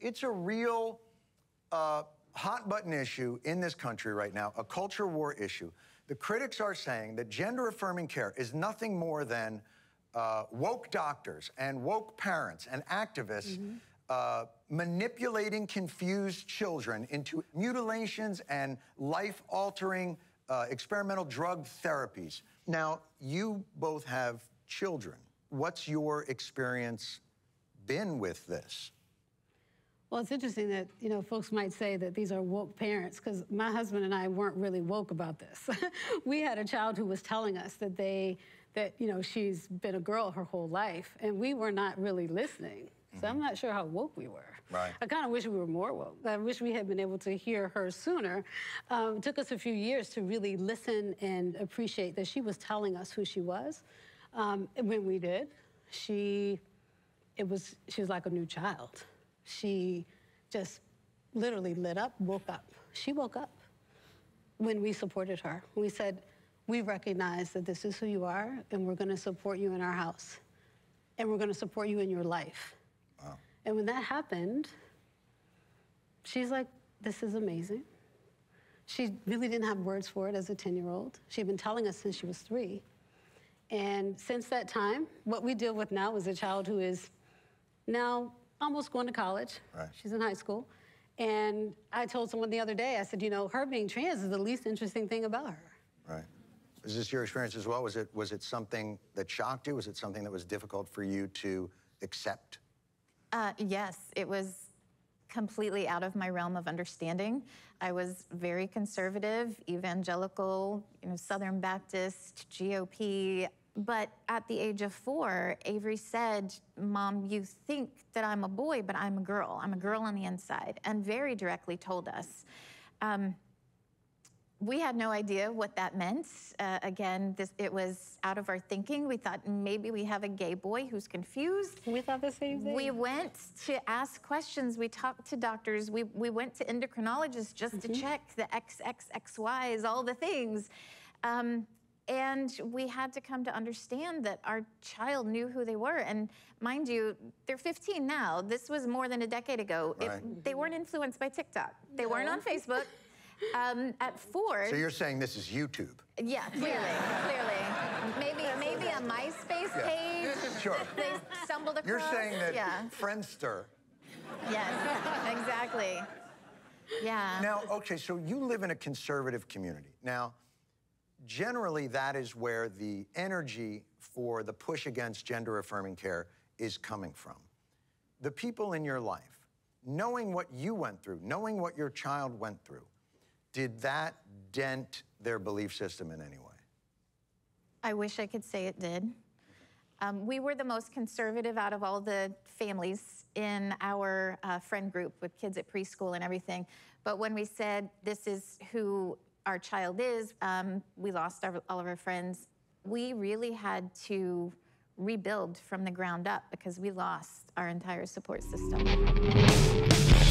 it's a real uh, hot button issue in this country right now, a culture war issue. The critics are saying that gender affirming care is nothing more than uh, woke doctors and woke parents and activists mm-hmm. uh, manipulating confused children into mutilations and life altering uh, experimental drug therapies. Now, you both have children. What's your experience been with this? Well, it's interesting that, you know, folks might say that these are woke parents because my husband and I weren't really woke about this. we had a child who was telling us that they, that, you know, she's been a girl her whole life and we were not really listening. So I'm mm-hmm. not sure how woke we were. Right. I kind of wish we were more woke. I wish we had been able to hear her sooner. Um, it took us a few years to really listen and appreciate that she was telling us who she was. Um, when we did, she, it was, she was like a new child. She just literally lit up, woke up. She woke up when we supported her. We said, we recognize that this is who you are, and we're going to support you in our house, and we're going to support you in your life. Wow. And when that happened, she's like, this is amazing. She really didn't have words for it as a 10 year old. She'd been telling us since she was three. And since that time, what we deal with now is a child who is now almost going to college. Right. She's in high school. And I told someone the other day, I said, you know, her being trans is the least interesting thing about her. Right. Is this your experience as well? Was it was it something that shocked you? Was it something that was difficult for you to accept? Uh, yes, it was completely out of my realm of understanding. I was very conservative, evangelical, you know, Southern Baptist, GOP. But at the age of four, Avery said, Mom, you think that I'm a boy, but I'm a girl. I'm a girl on the inside, and very directly told us. Um, we had no idea what that meant. Uh, again, this, it was out of our thinking. We thought maybe we have a gay boy who's confused. We thought the same thing. We went to ask questions. We talked to doctors. We, we went to endocrinologists just mm -hmm. to mm-hmm. check the XXXYs, all the things. Um, and we had to come to understand that our child knew who they were. And mind you, they're 15 now. This was more than a decade ago. Right. It, they weren't influenced by TikTok. They no. weren't on Facebook. Um, at four. So you're saying this is YouTube? Yeah, clearly, clearly. Maybe, maybe a MySpace yeah. page. Sure. They stumbled across. You're saying that yeah. Friendster. Yes, exactly. Yeah. Now, okay, so you live in a conservative community. Now, generally that is where the energy for the push against gender affirming care is coming from. The people in your life, knowing what you went through, knowing what your child went through, did that dent their belief system in any way? I wish I could say it did. Um, we were the most conservative out of all the families in our uh, friend group with kids at preschool and everything. But when we said this is who our child is. Um, we lost our, all of our friends. We really had to rebuild from the ground up because we lost our entire support system.